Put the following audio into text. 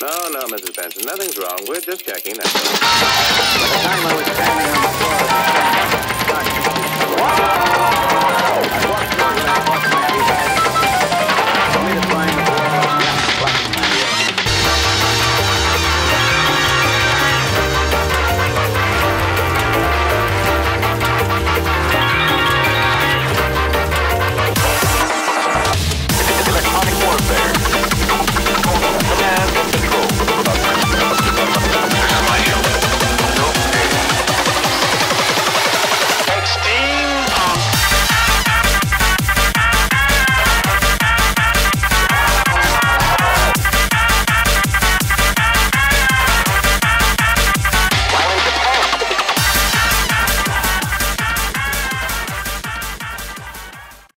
No, no, Mrs. Benson, nothing's wrong. We're just checking. That's all.